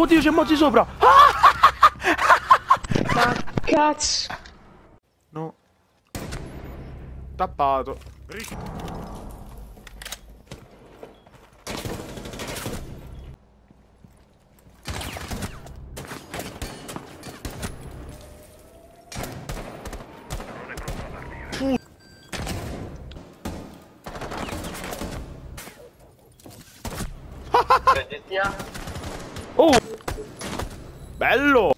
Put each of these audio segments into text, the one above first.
Oddio, c'è Mozzi sopra! Ma cazzo. No. Tappato. Oh! Bello!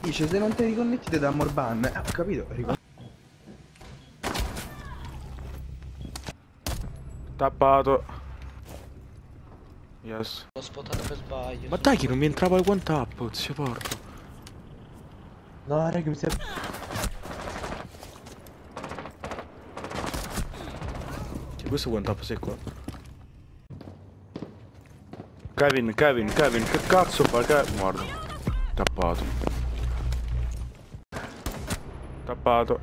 Dice se non ti riconnetti ti dà Morban. Eh, ho capito, ricon- Tappato. Yes. L'ho spottato per sbaglio. Ma dai che non mi entrava il one tap, zio porco. No, raga, mi serve. Questo è one tap secco. Kevin, Kevin, Kevin, che cazzo fa? Che... Guarda. Tappato. Tappato.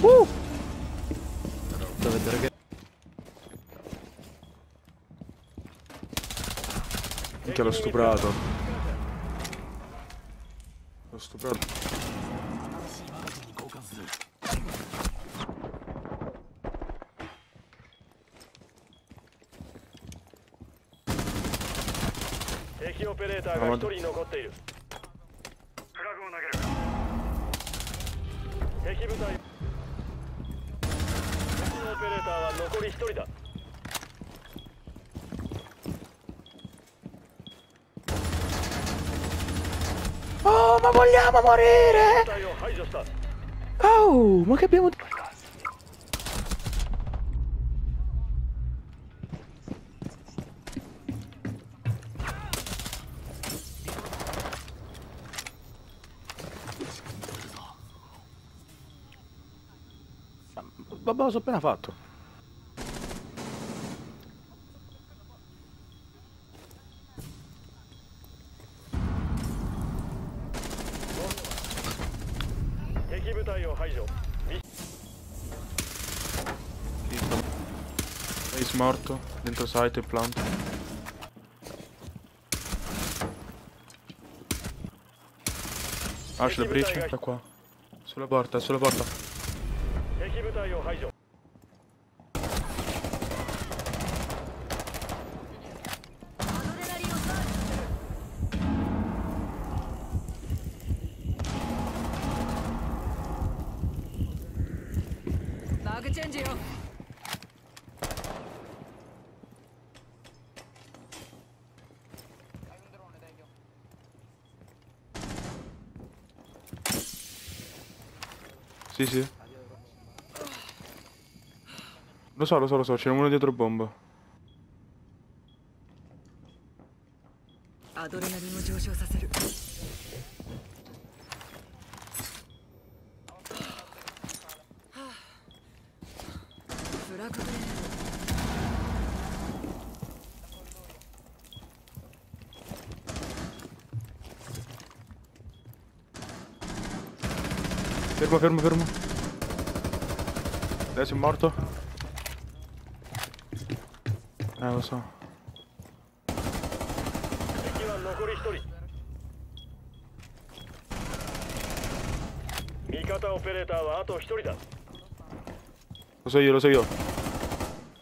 Uh! Minchia l'ho stuprato. L'ho stuprato. 機オペレーターが1人残っている。フラグを投げる敵部隊。敵のオペレーターは残り1人だ。守り守ーれお負けピ vabbè, l'ho appena fatto. Ace morto, dentro site e plant. Ash da breach, da qua. Sulla porta, sulla porta. 敵部隊を排除バグチェンジよ Sì, sì. Lo so, lo so, lo so, c'è uno dietro bomba. Fermo, fermo, fermo. Adesso è morto. Eh, lo so. 敵は残り1人味方オペレーターはあと1人だ Lo so io, lo so io.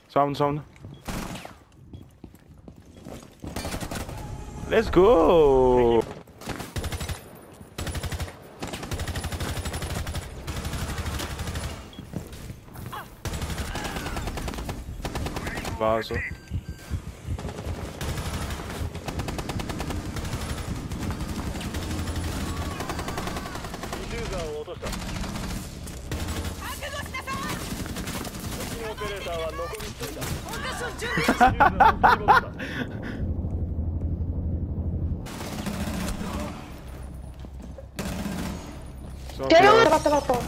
Sound, sound. Let's go! Vaso. Che non l'ho fatto fatto.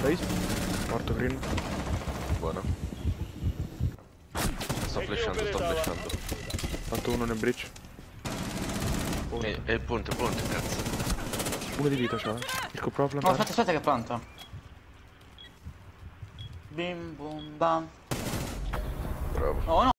Dai. Morto green. Buono. Sto flashando, sto flashando. Fatto uno nel breach. E, e il ponte, il ponte, cazzo. Uno di vita c'ha. eh. Cerco proprio No, a aspetta, aspetta che planta. Bim bum bam. Bravo. No, no.